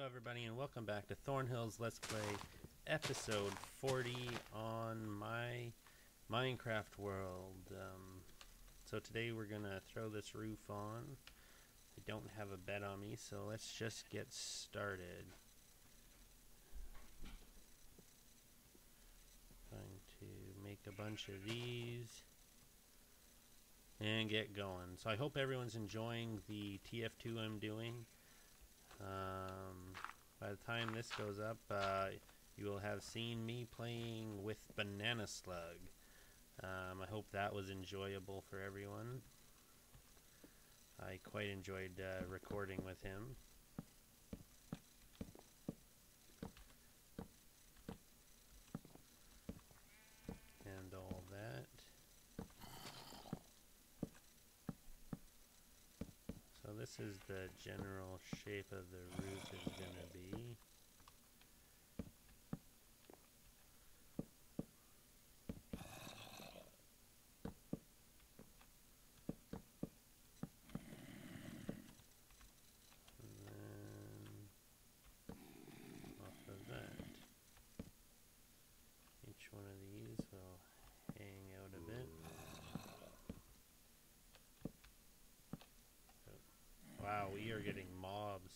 Hello everybody and welcome back to Thornhill's Let's Play episode 40 on my Minecraft world. Um, so today we're gonna throw this roof on. I don't have a bed on me so let's just get started. Going to make a bunch of these and get going. So I hope everyone's enjoying the TF2 I'm doing. Um, by the time this goes up, uh, you will have seen me playing with Banana Slug. Um, I hope that was enjoyable for everyone. I quite enjoyed uh, recording with him. And all that. So this is the general shape of the roof is going to be. And then off of that, each one of these will hang out a bit. Wow, we are getting mobs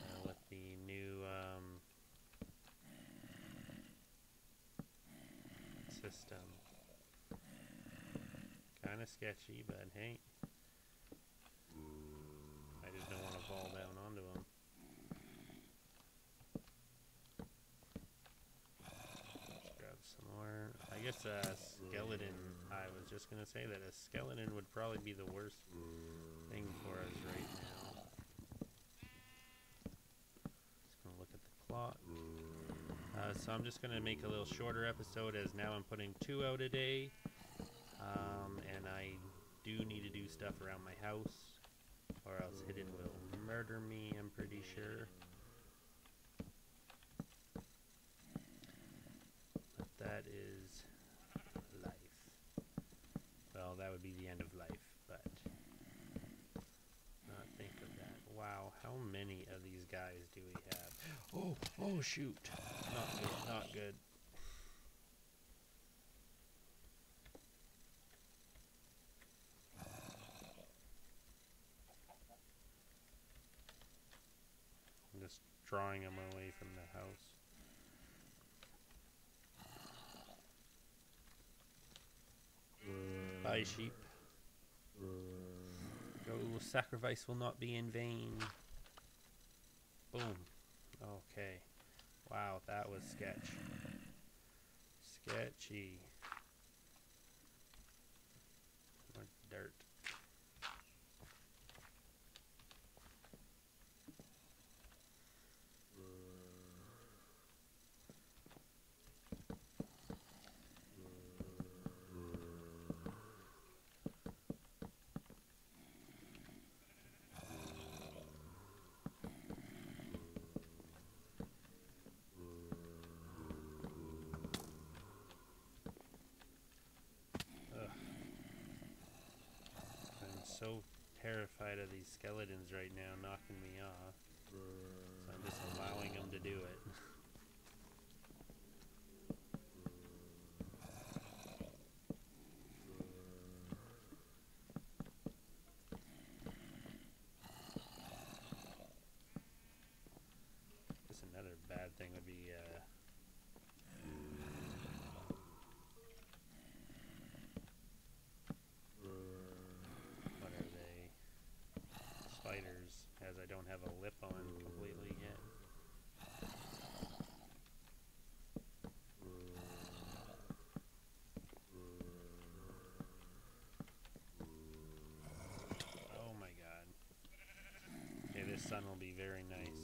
uh, with the new um, system. Kind of sketchy, but hey, I just don't want to fall down onto them. Let's grab some more. I guess a skeleton. I was just gonna say that a skeleton would probably be the worst thing for us right now. Just gonna look at the clock. Uh, so I'm just gonna make a little shorter episode as now I'm putting two out a day. Um, and I do need to do stuff around my house, or else Hidden will murder me, I'm pretty sure. But that is life. Well, that would be the end of life, but not think of that. Wow, how many of these guys do we have? Oh, oh shoot. Not good, not good. I'm just drawing them away from the house. Bye, sheep. Go, sacrifice will not be in vain. Boom. Okay. Wow, that was sketch. Sketchy. More dirt. Ugh. I'm so terrified of these skeletons right now knocking me off. So I'm just allowing them to do it. Guess another bad thing would be uh, what are they? Spiders, as I don't have a lip on completely yet. Oh my god. Okay, this sun will be very nice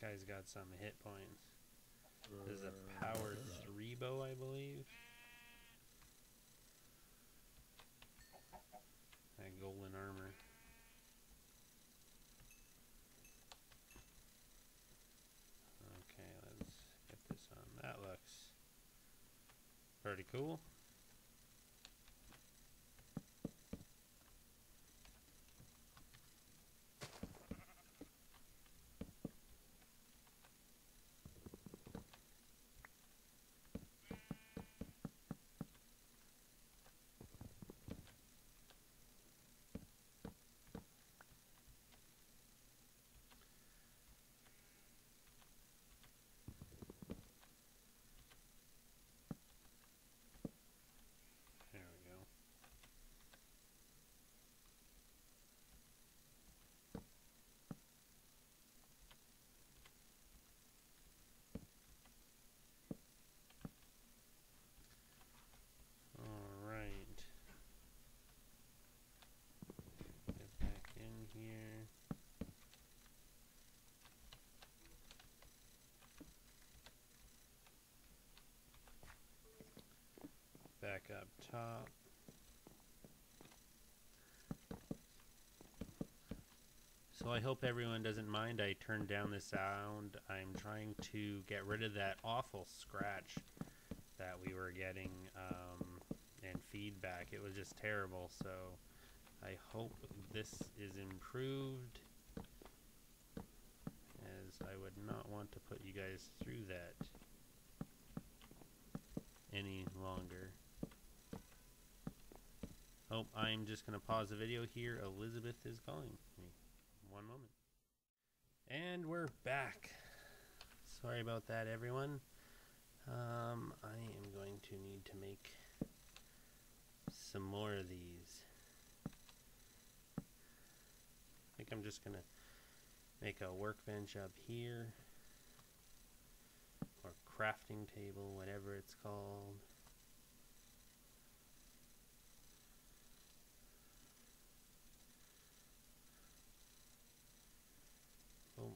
guy's got some hit points. This is a power 3 bow, I believe. That golden armor. Okay, let's get this on. That looks pretty cool. There we go. All right. Get back in here. Back up top. So I hope everyone doesn't mind I turned down the sound. I'm trying to get rid of that awful scratch that we were getting um, and feedback. It was just terrible. So I hope this is improved as I would not want to put you guys through that any longer. Oh, I'm just going to pause the video here. Elizabeth is calling me. One moment. And we're back. Sorry about that, everyone. Um, I am going to need to make some more of these. I think I'm just going to make a workbench up here. Or crafting table, whatever it's called. Oh.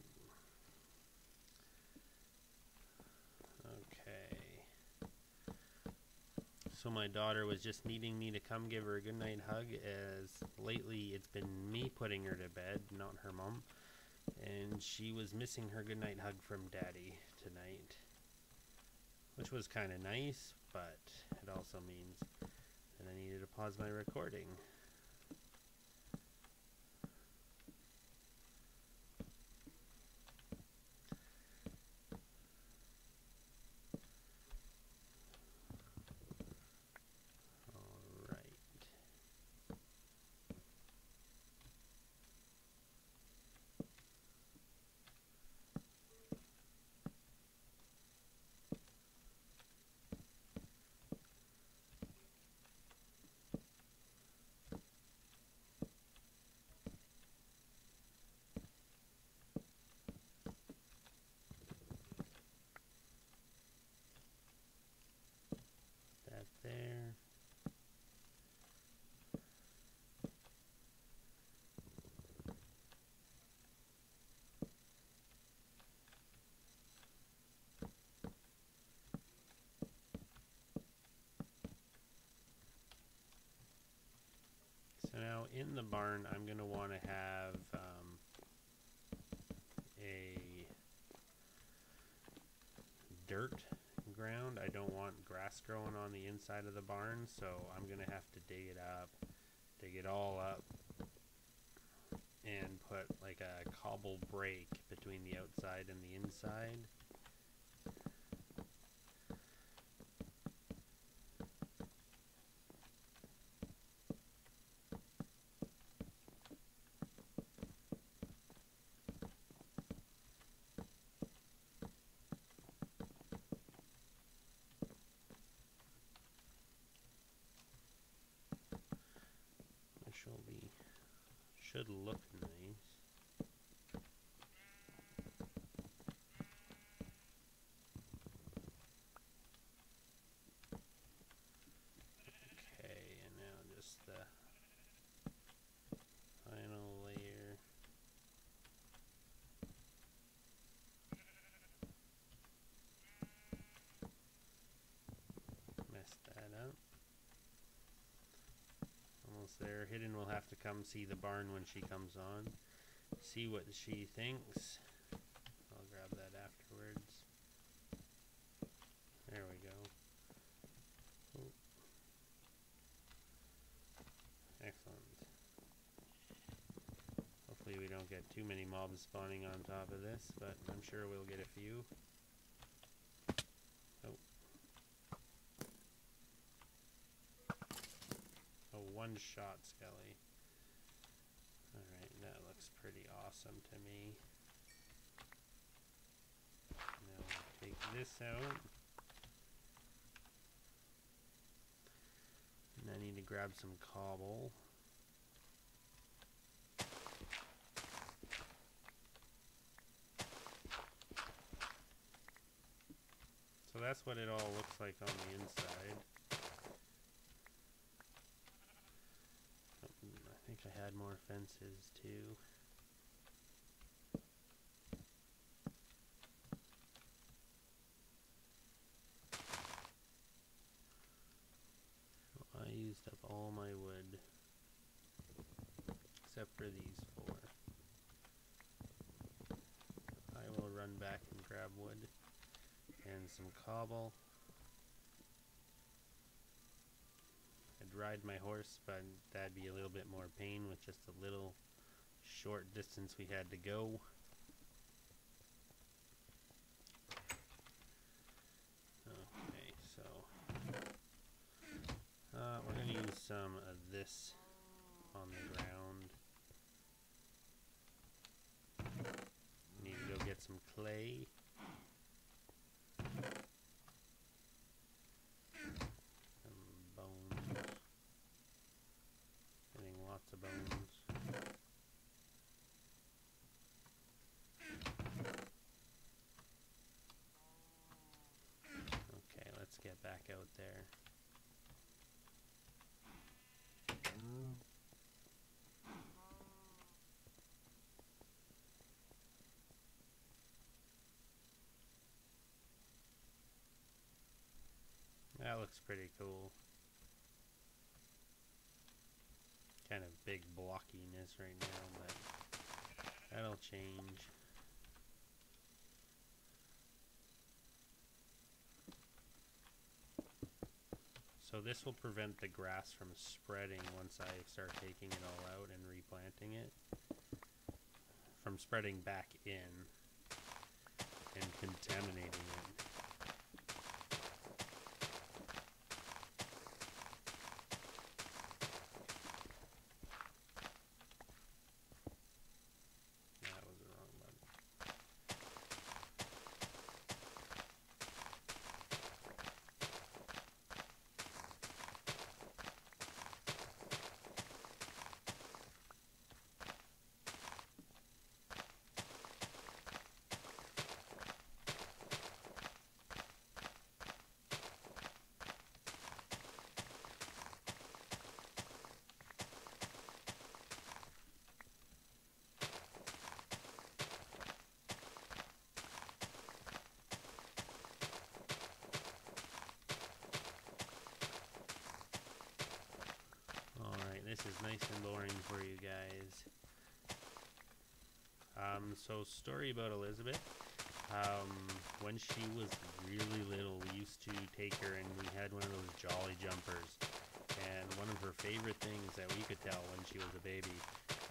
Okay. So my daughter was just needing me to come give her a good night hug as lately it's been me putting her to bed, not her mom. And she was missing her good night hug from daddy tonight. Which was kind of nice, but it also means that I needed to pause my recording. All right. That there. So now in the barn, I'm going to want to have um, a dirt ground. I don't want grass growing on the inside of the barn, so I'm going to have to dig it up, dig it all up, and put like a cobble break between the outside and the inside. Which will be should look nice. Okay, and now just the final layer. Messed that up. Almost there. Hidden will have to come see the barn when she comes on. See what she thinks. I'll grab that afterwards. There we go. Oh. Excellent. Hopefully we don't get too many mobs spawning on top of this, but I'm sure we'll get a few. Oh. A one shot skelly. Alright, that looks pretty awesome to me. Now take this out. And I need to grab some cobble. So that's what it all looks like on the inside. Oh, Had more fences too. I used up all my wood except for these four. I will run back and grab wood and some cobble. Ride my horse, but that'd be a little bit more pain with just a little short distance we had to go. Okay, so uh, we're gonna use some of this on the ground. Need to go get some clay. Some bones. Getting lots of bones. Okay, let's get back out there. That looks pretty cool. Kind of big blockiness right now, but that'll change. So this will prevent the grass from spreading once I start taking it all out and replanting it. From spreading back in and contaminating it. That was the wrong button. Alright, this is nice and boring for you guys. Um, so story about Elizabeth. Um, when she was really little, we used to take her and we had one of those jolly jumpers. And one of her favorite things that we could tell when she was a baby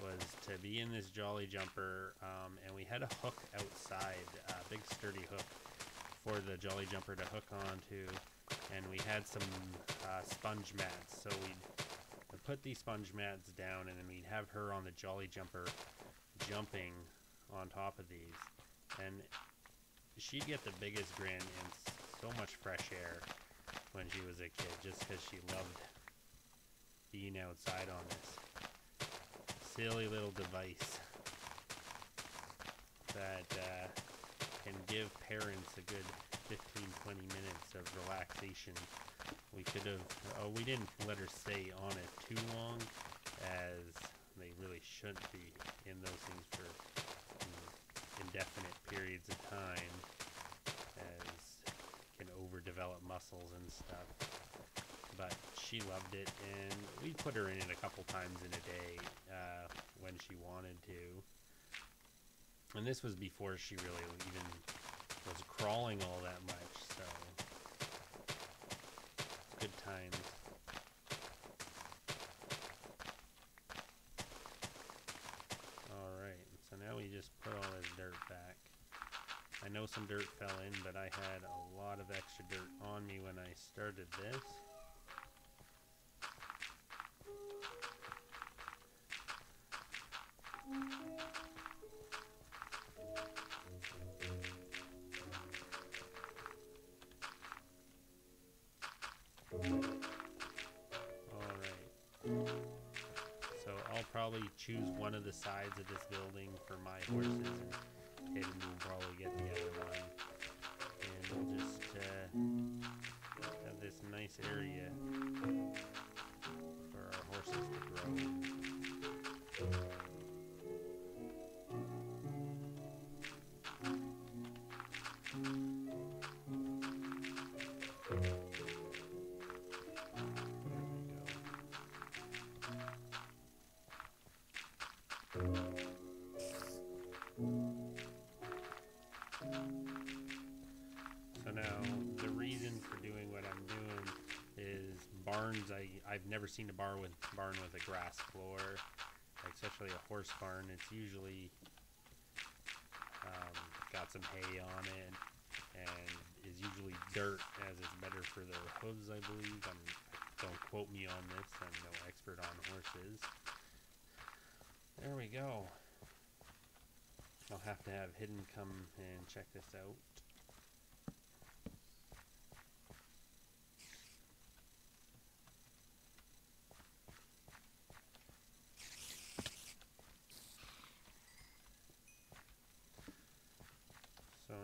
was to be in this jolly jumper. Um, and we had a hook outside, a big sturdy hook for the jolly jumper to hook onto. And we had some uh, sponge mats. So we'd put these sponge mats down and then we'd have her on the jolly jumper jumping on top of these. And she'd get the biggest grin and so much fresh air when she was a kid just because she loved being outside on this silly little device that uh, can give parents a good 15 20 minutes of relaxation we could have oh we didn't let her stay on it too long as they really shouldn't be in those things for indefinite periods of time as can overdevelop muscles and stuff. But she loved it, and we put her in it a couple times in a day uh, when she wanted to. And this was before she really even was crawling all that much, so good times. now we just put all this dirt back. I know some dirt fell in, but I had a lot of extra dirt on me when I started this. Probably choose one of the sides of this building for my horses, and Hayden will probably get the other one. And we'll just uh, have this nice area for our horses to grow. Barns, I, I've never seen a barn with barn with a grass floor, especially a horse barn. It's usually um, got some hay on it and is usually dirt as it's better for their hooves, I believe. I'm, don't quote me on this. I'm no expert on horses. There we go. I'll have to have Hidden come and check this out.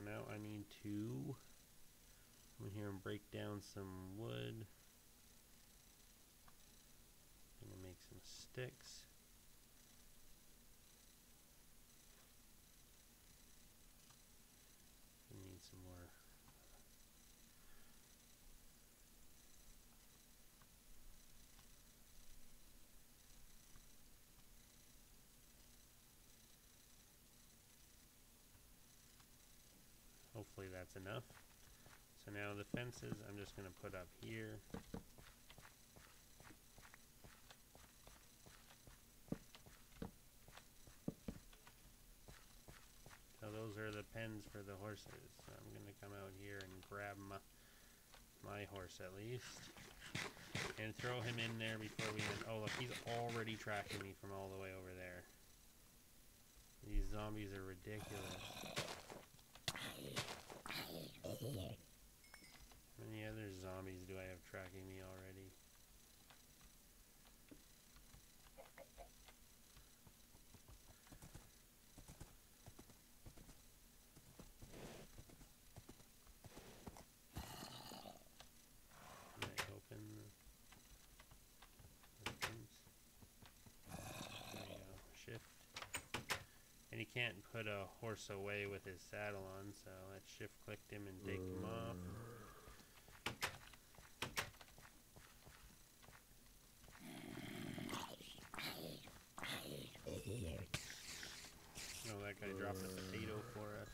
now I need to come here and break down some wood. To make some sticks. Hopefully that's enough. So now the fences I'm just going to put up here. So those are the pens for the horses. So I'm going to come out here and grab my, my horse at least. And throw him in there before we end. Oh look, he's already tracking me from all the way over there. These zombies are ridiculous. How many other zombies do I have tracking me already? And he can't put a horse away with his saddle on, so let's shift click him and take him off. Oh, that guy dropped a potato for us.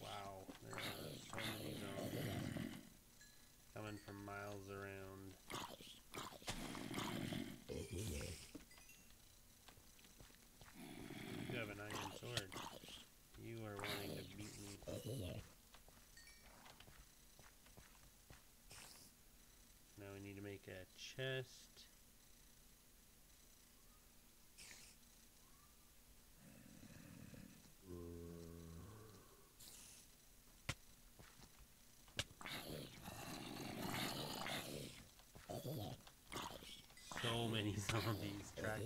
Wow, there are so many zombies coming from miles around. You have an iron sword. You are wanting to beat me. Now we need to make a chest. So many zombies track.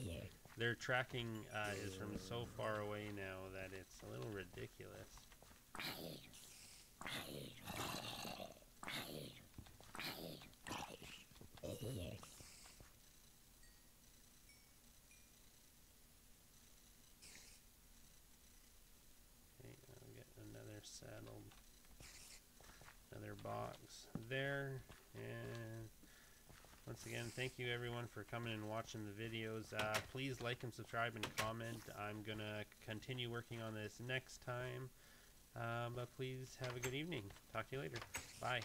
Their tracking uh, is from so far away now that it's a little ridiculous. Okay, I'll get another saddle, another box there, and once again, thank you everyone for coming and watching the videos. Uh, please like and subscribe and comment. I'm gonna continue working on this next time, uh, but please have a good evening. Talk to you later. Bye.